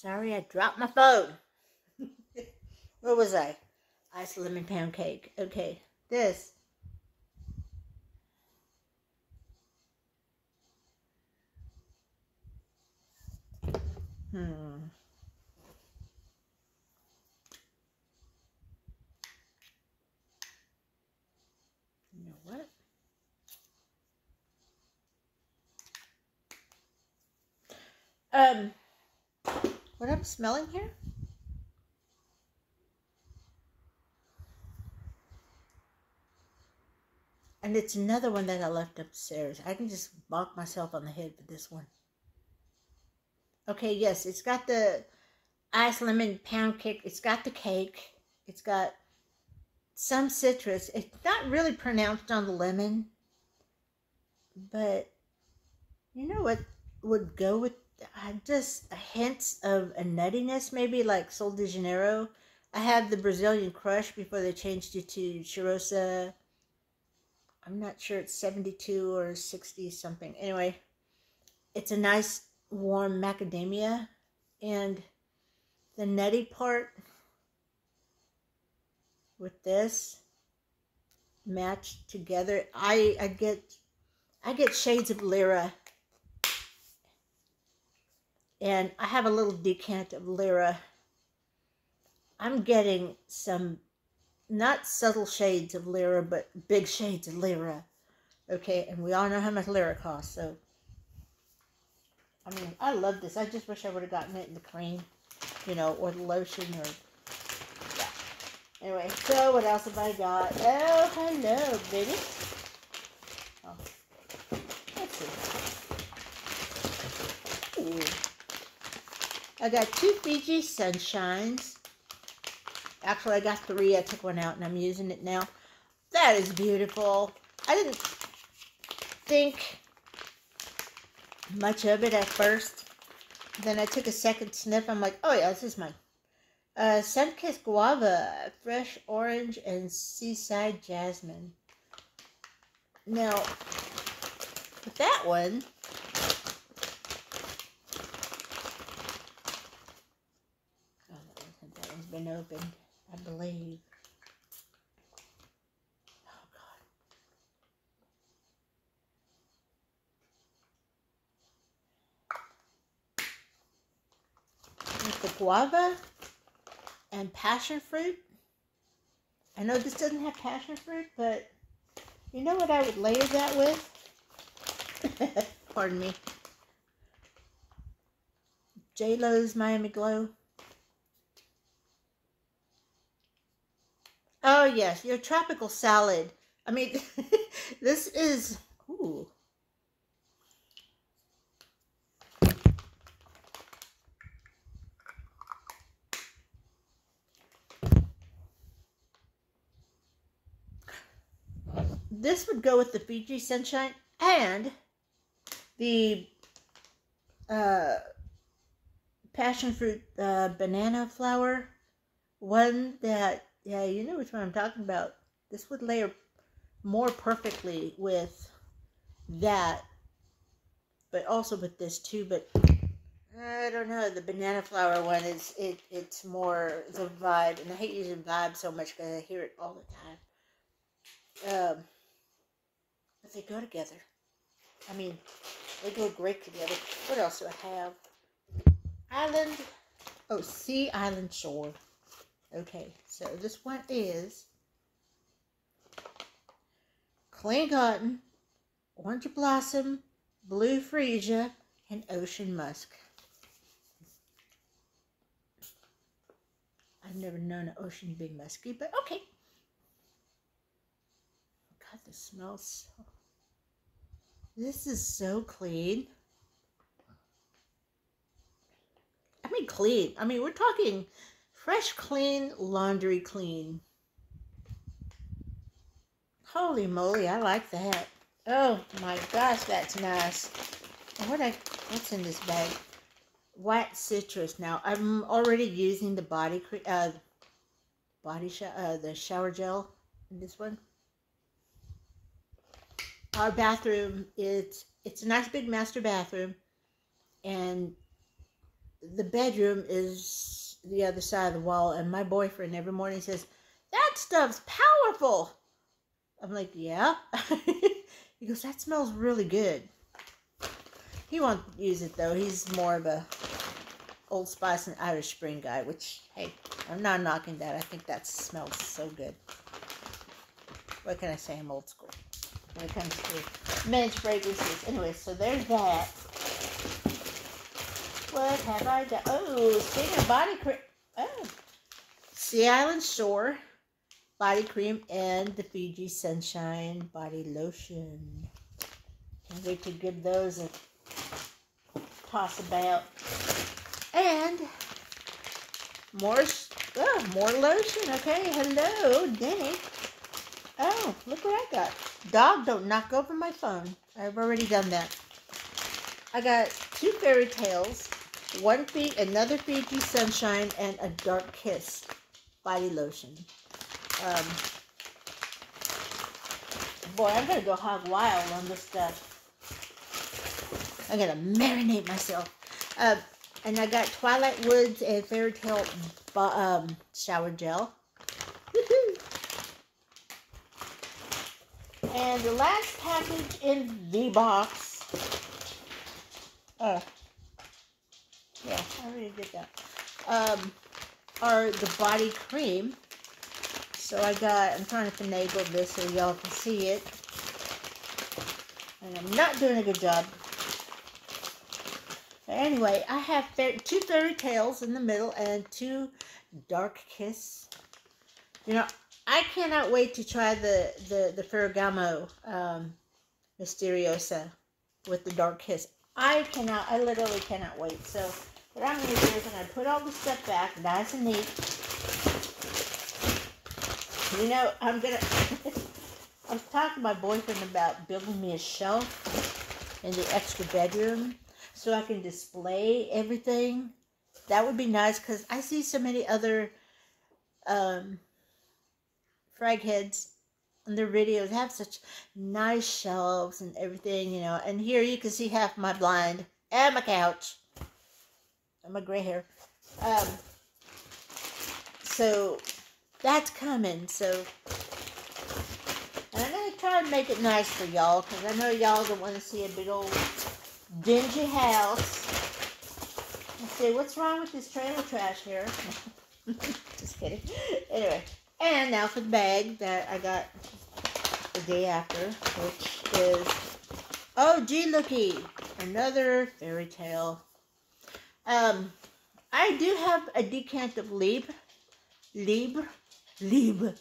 Sorry, I dropped my phone. Where was I? Ice lemon pound cake. Okay, this. Hmm. You know what? Um, what I'm smelling here? And it's another one that I left upstairs. I can just bonk myself on the head with this one. Okay, yes, it's got the ice lemon pound cake. It's got the cake. It's got some citrus. It's not really pronounced on the lemon. But you know what would go with just hints of a nuttiness, maybe like Sol de Janeiro. I had the Brazilian Crush before they changed it to Cheirosa. I'm not sure it's 72 or 60 something. Anyway, it's a nice warm macadamia and the nutty part with this matched together. I I get I get shades of Lira and I have a little decant of Lira. I'm getting some not subtle shades of Lira, but big shades of Lira. Okay, and we all know how much Lira costs, so I mean, I love this. I just wish I would have gotten it in the cream, you know, or the lotion or. Anyway, so what else have I got? Oh, hello, baby. Oh, let's see. Ooh. I got two Fiji Sunshines. Actually, I got three. I took one out and I'm using it now. That is beautiful. I didn't think much of it at first. Then I took a second sniff. I'm like, oh yeah, this is mine. Uh, Sunkissed Guava, Fresh Orange, and Seaside Jasmine. Now, with that one, oh, been opened, I believe. Oh, with the guava and passion fruit. I know this doesn't have passion fruit, but you know what I would layer that with? Pardon me. J-Lo's Miami Glow. Oh, yes, your tropical salad. I mean, this is, ooh, this would go with the Fiji Sunshine and the uh, passion fruit uh, banana flower one that yeah you know which one I'm talking about this would layer more perfectly with that but also with this too but I don't know the banana flower one is it it's more the vibe and I hate using vibe so much because I hear it all the time um but they go together. I mean, they go great together. What else do I have? Island. Oh, Sea Island Shore. Okay, so this one is Clean Cotton, Orange Blossom, Blue Freesia, and Ocean Musk. I've never known an ocean be musky, but okay. God, this smells so... This is so clean. I mean clean. I mean, we're talking fresh, clean, laundry clean. Holy moly, I like that. Oh my gosh, that's nice. what I what's in this bag? White citrus. Now I'm already using the body uh body sh uh the shower gel in this one our bathroom is it's a nice big master bathroom and the bedroom is the other side of the wall, and my boyfriend every morning says, That stuff's powerful. I'm like, Yeah. he goes, That smells really good. He won't use it though. He's more of a Old Spice and Irish Spring guy, which, hey, I'm not knocking that. I think that smells so good. What can I say? I'm old school when it comes to men's fragrances. Anyway, so there's that. What have I done? Oh, speaking of body cream. Oh. Sea Island Shore body cream and the Fiji Sunshine body lotion. Can't wait to give those a toss about. And more, oh, more lotion. Okay, hello, Denny. Oh, look what I got. Dog, don't knock over my phone. I've already done that. I got two fairy tales, one feet, another Fiji Sunshine, and a Dark Kiss body lotion. Um, boy, I'm gonna go hog wild on this stuff. I'm gonna marinate myself. Uh, and I got Twilight Woods and Fairy Tale um, shower gel. And the last package in the box. Oh. Yeah, I already did that. Um, are the body cream. So I got, I'm trying to finagle this so y'all can see it. And I'm not doing a good job. But anyway, I have two fairy tales in the middle and two dark kiss. You know, I cannot wait to try the, the, the Ferragamo um, Misteriosa with the dark kiss. I cannot, I literally cannot wait. So what I'm going to do is I'm going to put all the stuff back nice and neat. You know, I'm going to, I was talking to my boyfriend about building me a shelf in the extra bedroom so I can display everything. That would be nice because I see so many other um, frag heads on their videos have such nice shelves and everything, you know. And here you can see half my blind and my couch and my gray hair. Um, so that's coming. So and I'm gonna try and make it nice for y'all because I know y'all don't want to see a big old dingy house. Let's see what's wrong with this trailer trash here. Just kidding. Anyway. And now for the bag that I got the day after, which is, oh, gee, looky, another fairy tale. Um, I do have a decant of Libre, Libre, Libre,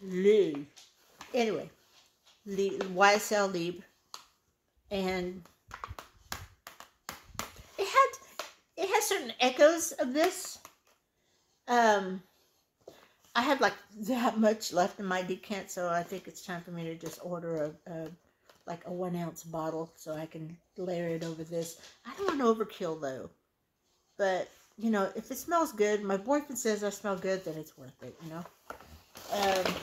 Libre. Anyway, YSL Libre, and it had it has certain echoes of this. Um, I have like that much left in my decant, so I think it's time for me to just order a, a like a one ounce bottle so I can layer it over this. I don't want to overkill though, but you know, if it smells good, my boyfriend says I smell good, then it's worth it, you know. Um,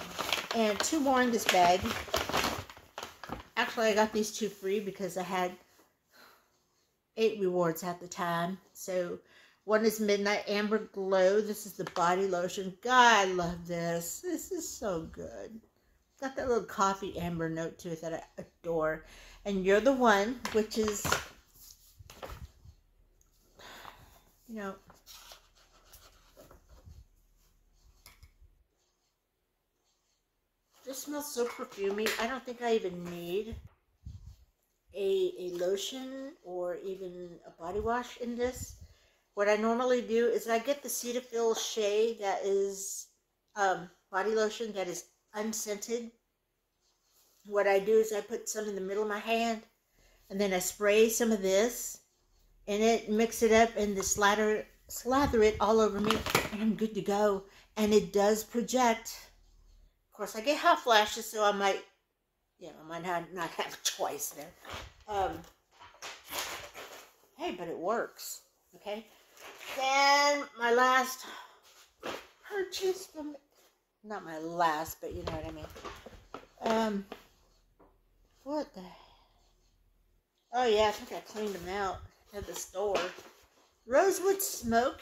and two more in this bag. Actually, I got these two free because I had eight rewards at the time. So one is Midnight Amber Glow. This is the body lotion. God, I love this. This is so good. Got that little coffee amber note to it that I adore. And You're the One, which is, you know, this smells so perfumey. I don't think I even need a, a lotion or even a body wash in this. What I normally do is I get the Cetaphil Shea that is um, body lotion that is unscented. What I do is I put some in the middle of my hand and then I spray some of this and it mix it up and the slather slather it all over me and I'm good to go. And it does project. Of course, I get hot flashes, so I might, know, I might not, not have a choice there. Um, hey, but it works, okay? Then my last purchase from, not my last, but you know what I mean. Um, what the, oh yeah, I think I cleaned them out at the store. Rosewood Smoke.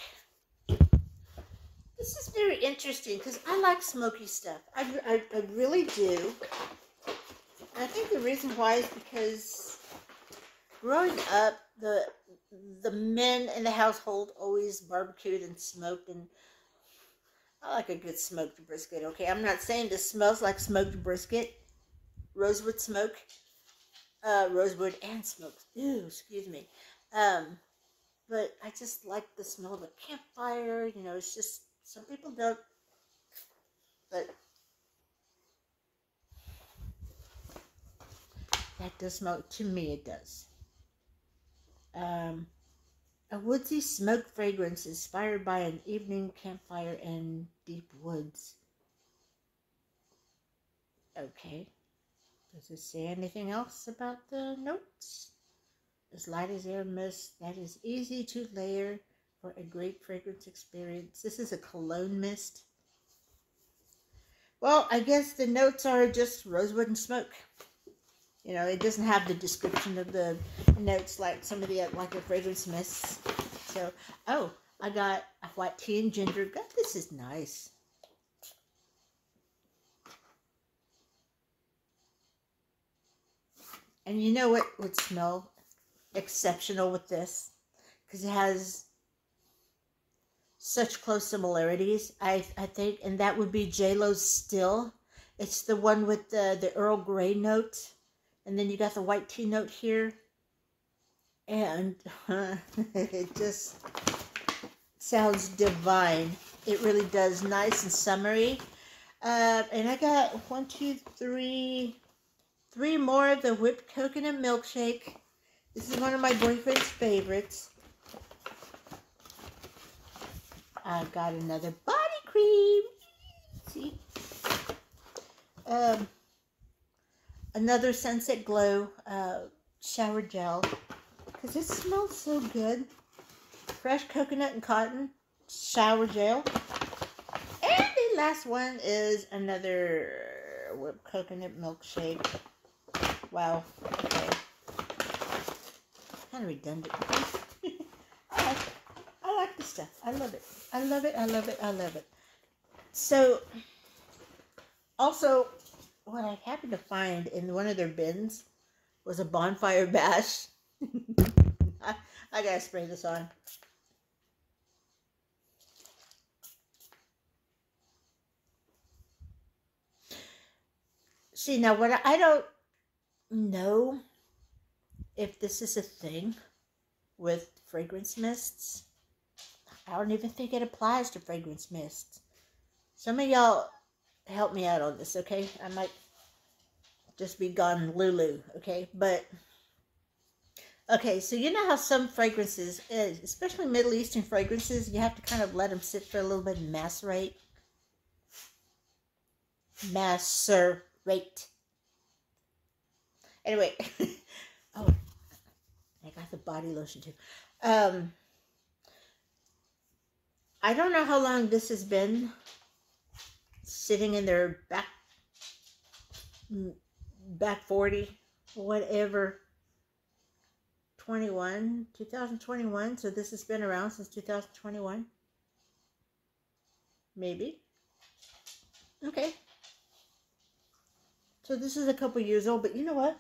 This is very interesting because I like smoky stuff. I, I, I really do. And I think the reason why is because growing up, the the men in the household always barbecued and smoked and I like a good smoked brisket, okay? I'm not saying this smells like smoked brisket. Rosewood smoke. Uh, rosewood and smoke. Ooh, excuse me. Um, but I just like the smell of a campfire. You know, it's just, some people don't. But that does smell, to me it does. Um, a woodsy smoke fragrance inspired by an evening campfire in deep woods. Okay. Does it say anything else about the notes? As light as air mist that is easy to layer for a great fragrance experience. This is a cologne mist. Well, I guess the notes are just rosewood and smoke. You know, it doesn't have the description of the notes like some of the like a fragrance mists. So, oh, I got a white tea and ginger. God, this is nice. And you know what would smell exceptional with this? Because it has such close similarities, I, I think. And that would be J-Lo's Still. It's the one with the, the Earl Grey note. And then you got the white tea note here. And it just sounds divine. It really does. Nice and summery. Uh, and I got one, two, three, three more of the whipped coconut milkshake. This is one of my boyfriend's favorites. I've got another body cream. See? Um, another Sunset Glow uh, shower gel because it smells so good. Fresh coconut and cotton shower gel. And the last one is another whipped coconut milkshake. Wow. Okay. Kind of redundant. I like. I like the stuff. I love it. I love it. I love it. I love it. So, also, what I happened to find in one of their bins was a bonfire bash. I, I gotta spray this on. See, now what I don't know if this is a thing with fragrance mists. I don't even think it applies to fragrance mists. Some of y'all help me out on this, okay? I might just be gone Lulu, okay? But, okay, so you know how some fragrances, eh, especially Middle Eastern fragrances, you have to kind of let them sit for a little bit and macerate. Macerate. Anyway, oh, I got the body lotion too. Um, I don't know how long this has been sitting in their back back 40 whatever. 21 2021 so this has been around since 2021 maybe. Okay. So this is a couple years old but you know what?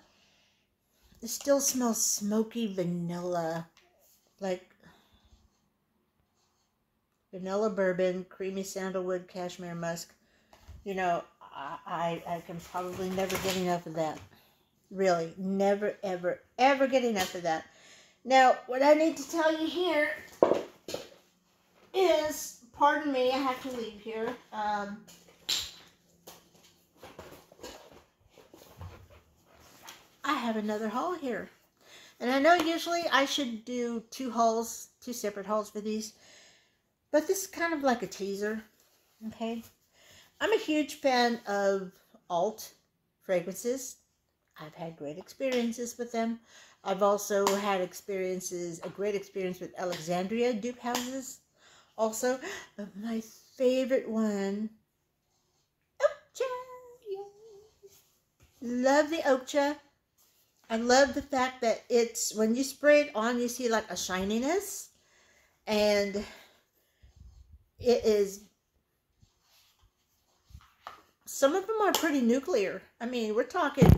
It still smells smoky vanilla like vanilla bourbon creamy sandalwood cashmere musk you know, I, I can probably never get enough of that. Really, never, ever, ever get enough of that. Now, what I need to tell you here is, pardon me, I have to leave here. Um, I have another haul here. And I know usually I should do two hauls, two separate hauls for these. But this is kind of like a teaser, okay? I'm a huge fan of alt fragrances. I've had great experiences with them. I've also had experiences, a great experience with Alexandria dupe houses. Also, my favorite one. Yes. Love the Oakcha. I love the fact that it's, when you spray it on, you see like a shininess. and it is some of them are pretty nuclear. I mean, we're talking,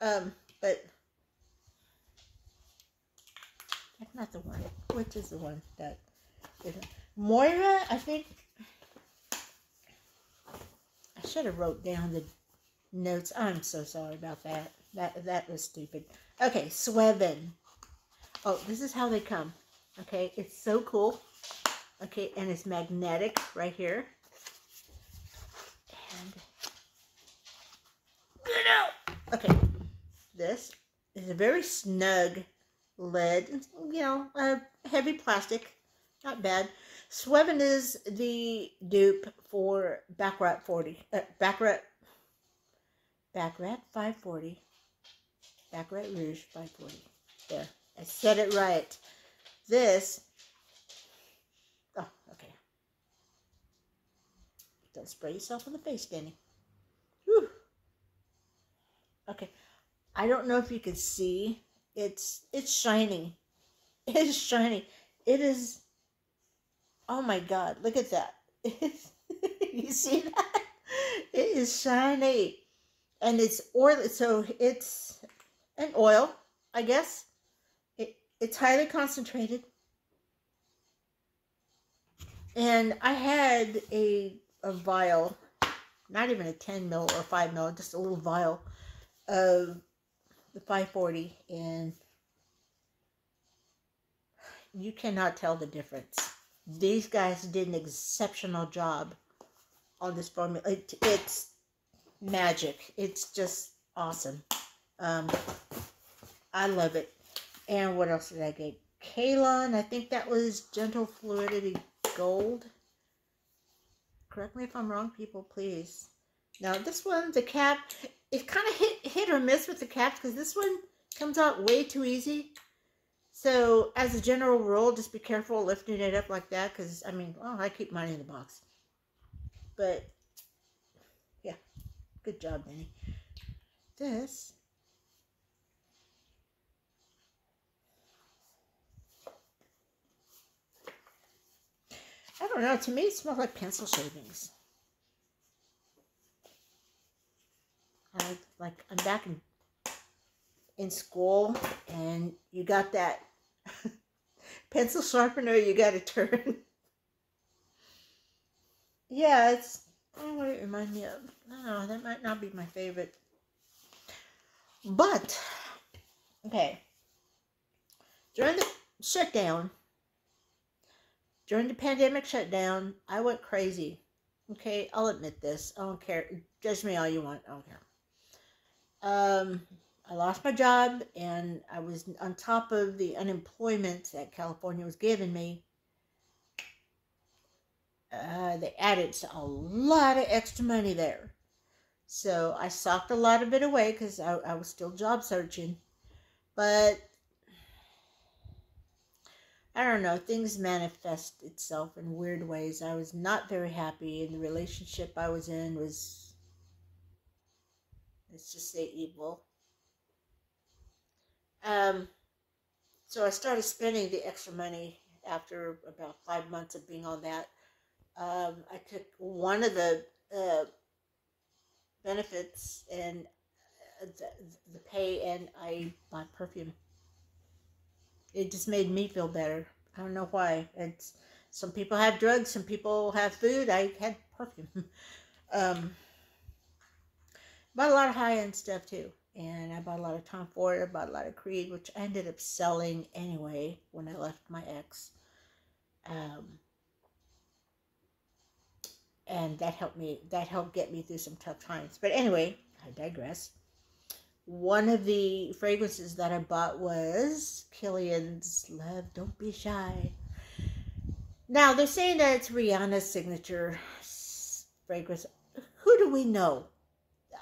um, but that's not the one. Which is the one that is Moira? I think I should have wrote down the notes. I'm so sorry about that. That that was stupid. Okay, Swevin. Oh, this is how they come. Okay, it's so cool. Okay, and it's magnetic right here. And get out. Okay, this is a very snug lid. You know, heavy plastic, not bad. Swevin is the dupe for Baccarat 40. Uh, Baccarat, Baccarat 540. Baccarat Rouge 540. There, I said it right. This, oh, okay. Don't spray yourself in the face, Danny. Okay, I don't know if you can see. It's it's shiny. It is shiny. It is. Oh my God! Look at that. you see that? It is shiny, and it's oil. So it's an oil, I guess. It It's highly concentrated. And I had a, a vial, not even a 10 mil or 5 mil, just a little vial of the 540. And you cannot tell the difference. These guys did an exceptional job on this formula. It, it's magic. It's just awesome. Um, I love it. And what else did I get? Kalon, I think that was Gentle Fluidity Gold. Correct me if I'm wrong, people, please. Now, this one, the cap, it's kind of hit, hit or miss with the caps because this one comes out way too easy. So, as a general rule, just be careful lifting it up like that because, I mean, well, I keep mine in the box. But, yeah, good job, Danny. This I don't know. To me, it smells like pencil shavings. I, like I'm back in in school, and you got that pencil sharpener. You got to turn. yeah, it's what it reminds me of. I don't know. That might not be my favorite, but okay. During the shutdown during the pandemic shutdown, I went crazy. Okay, I'll admit this. I don't care. Judge me all you want. I don't care. Um, I lost my job and I was on top of the unemployment that California was giving me. Uh, they added a lot of extra money there. So I socked a lot of it away because I, I was still job searching. But I don't know, things manifest itself in weird ways. I was not very happy and the relationship I was in was let's just say evil. Um so I started spending the extra money after about five months of being on that. Um, I took one of the uh, benefits and uh, the, the pay and I bought perfume it just made me feel better. I don't know why. It's some people have drugs, some people have food. I had perfume. um, bought a lot of high end stuff too, and I bought a lot of Tom Ford. I bought a lot of Creed, which I ended up selling anyway when I left my ex. Um, and that helped me. That helped get me through some tough times. But anyway, I digress one of the fragrances that I bought was Kilian's Love Don't Be Shy. Now, they're saying that it's Rihanna's signature fragrance. Who do we know?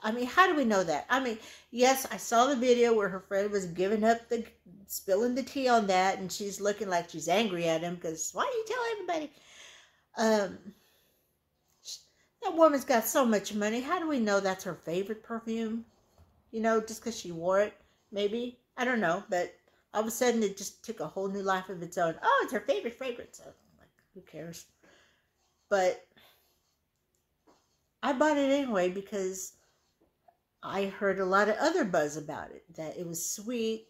I mean, how do we know that? I mean, yes, I saw the video where her friend was giving up the, spilling the tea on that, and she's looking like she's angry at him because why do you tell everybody? Um, that woman's got so much money. How do we know that's her favorite perfume? you know, just because she wore it, maybe. I don't know, but all of a sudden it just took a whole new life of its own. Oh, it's her favorite fragrance. Like, who cares? But I bought it anyway because I heard a lot of other buzz about it. That it was sweet.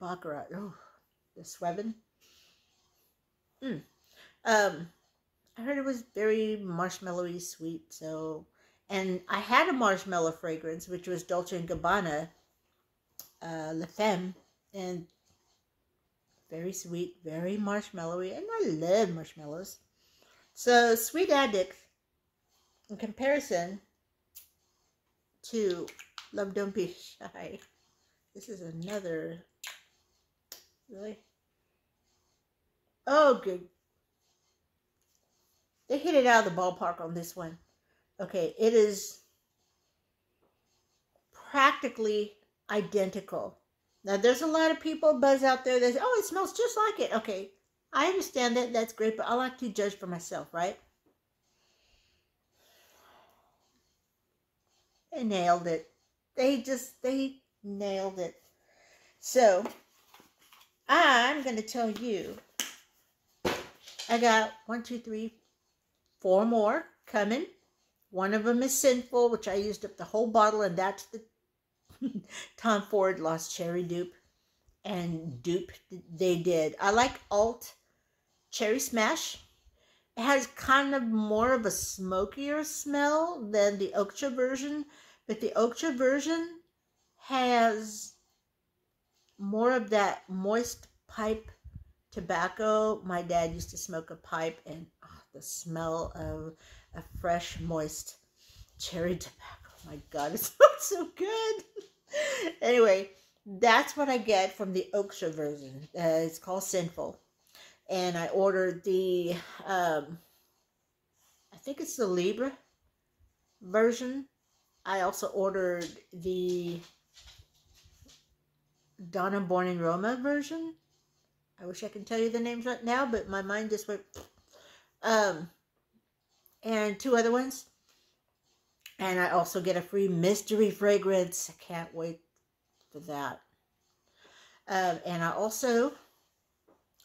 Baccarat. Oh, the Swevin. Mm. Um, I heard it was very marshmallowy sweet. So, and I had a marshmallow fragrance, which was Dolce and Gabbana, uh, La Femme, and very sweet, very marshmallowy, and I love marshmallows. So, Sweet Addict, in comparison to Love Don't Be Shy, this is another, really? Oh, good. They hit it out of the ballpark on this one. Okay, it is practically identical. Now, there's a lot of people buzz out there that say, oh, it smells just like it. Okay, I understand that. That's great, but I like to judge for myself, right? They nailed it. They just, they nailed it. So, I'm going to tell you, I got one, two, three, four more coming. One of them is Sinful, which I used up the whole bottle, and that's the Tom Ford Lost Cherry dupe. And dupe they did. I like Alt Cherry Smash. It has kind of more of a smokier smell than the Oakcha version, but the Oakcha version has more of that moist pipe tobacco. My dad used to smoke a pipe, and oh, the smell of a fresh, moist cherry tobacco. My God, it smells so good. anyway, that's what I get from the Oakcha version. Uh, it's called Sinful. And I ordered the, um, I think it's the Libra version. I also ordered the Donna Born in Roma version. I wish I could tell you the names right now, but my mind just went. Um, and two other ones. And I also get a free mystery fragrance. I can't wait for that. Um, and I also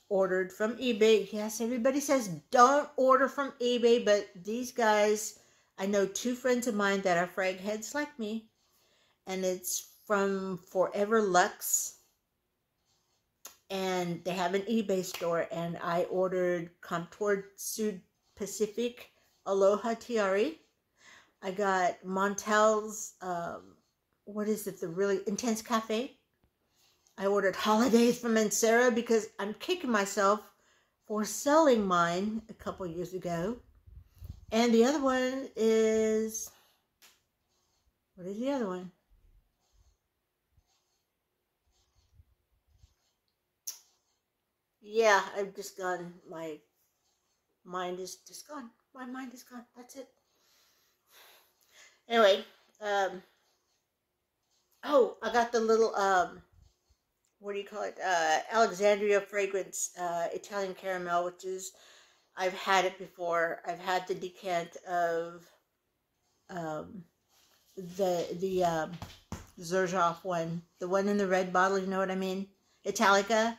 ordered from eBay. Yes, everybody says don't order from eBay, but these guys, I know two friends of mine that are frag heads like me, and it's from Forever Lux. and they have an eBay store and I ordered Comptoir Sud Pacifique Aloha Tiare. I got Montale's, um, what is it, the really intense cafe. I ordered Holidays from Mancera because I'm kicking myself for selling mine a couple years ago. And the other one is, what is the other one? yeah, I've just gone, my mind is just gone. My mind is gone. That's it. Anyway, um, oh, I got the little, um, what do you call it? Uh, Alexandria fragrance, uh, Italian caramel, which is, I've had it before. I've had the decant of, um, the, the, um, one, the one in the red bottle, you know what I mean? Italica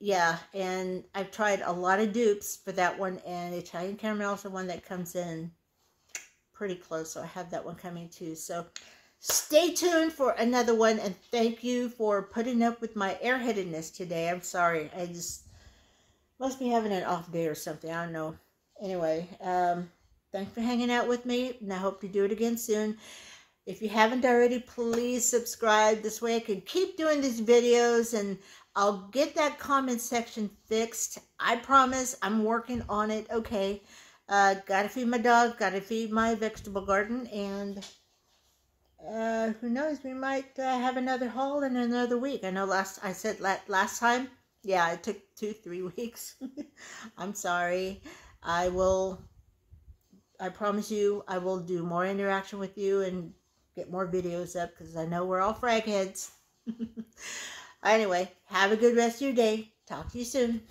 yeah, and I've tried a lot of dupes for that one, and Italian Caramel is the one that comes in pretty close, so I have that one coming too. So stay tuned for another one, and thank you for putting up with my airheadedness today. I'm sorry, I just must be having an off day or something. I don't know. Anyway, um, thanks for hanging out with me, and I hope to do it again soon. If you haven't already, please subscribe. This way I can keep doing these videos and I'll get that comment section fixed. I promise I'm working on it. Okay. Uh, gotta feed my dog, gotta feed my vegetable garden, and uh, who knows, we might uh, have another haul in another week. I know last, I said last time, yeah, it took two, three weeks. I'm sorry. I will, I promise you, I will do more interaction with you and get more videos up because I know we're all frag heads. Anyway, have a good rest of your day. Talk to you soon.